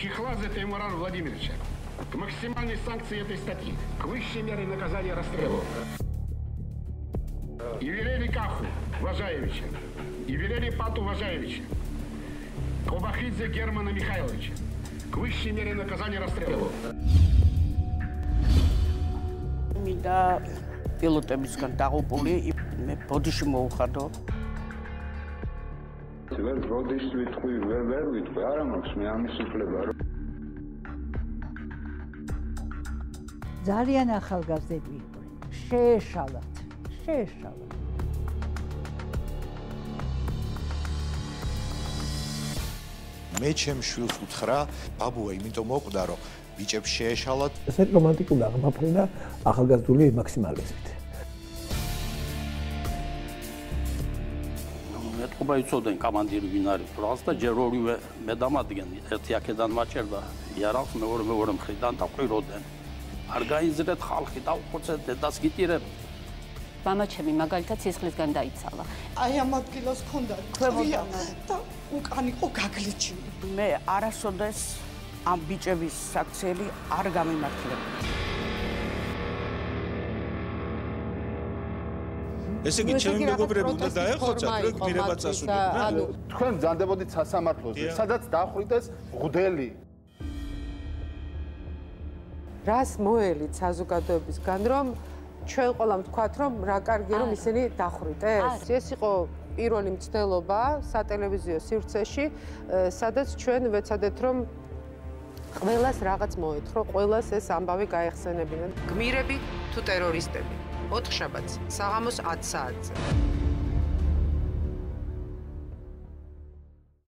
чехла за Таймурана Владимировича, к максимальной санкции этой статьи, к высшей мере наказания расстрелу. И велели Каху Важаевича, и велели Пату Важаевича, к Обахидзе Германа Михайловича, к высшей мере наказания расстрелу. Ми да пилотами скандал боли и ме подиши мо ухадо. ვერ ბოდიშს ვიტყვი ვერ ვერ ვიტყვი არა მაქვს მე ამის უფლება რომ ძალიან ახალგაზრდები იყვნენ შეეშალათ შეეშალათ მე ჩემ შვილს უთხრა ბაბუა იმიტომ მოკვდა რომ ბიჭებს შეეშალათ. ეს რომანტიკული აღმაფრენა ახალგაზრდული მაქსიმალიზმით. ეთყობა იცოდნენ კომანდირი ვინ არის ფრანს და ჯერ ორივე მე დამადგენ ერთი აქედან მაჭერდა იარაღს მეორე მეორე მხრიდან დაყვიროდნენ არ გაიზრდეთ ხალხი და უხოცეთ დედას გიტირებ. მამაჩემი მაგალითად სისხლისგან დაიცალა. აი ამ ადგილას ქონდა ქვევია და უკან იყო გაგლიჩილი მე არასოდეს ამ ბიჭების საქციელი არ გამიმართლებია. ესე იგი, ჩემი მეგობრები უნდა დაეხოცათ, რომ გმირება წასულიყვნენ. ანუ თქვენ ძანდებოდით სასამართლოზე, სადაც დახვიტეს ღდელი. რას მოელით საზოგადოებისგან, რომ ჩვენ ყველამ თქვათ, რომ რა კარგია, რომ ისინი დახვიტეს? ეს იყო პირველი მცდელობა სატელევიზიო სივრცეში, სადაც ჩვენ ვეცადეთ, რომ ყველას რაღაც მოეთხოვ, ყველას ეს ამბავი გაეხსენებინა. გმირები თუ ტერორისტები? 4 შაბათს, საღამოს 10 საათზე.